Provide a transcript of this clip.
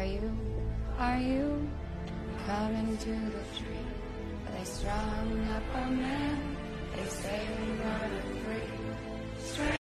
Are you, are you coming to the tree? They strung up a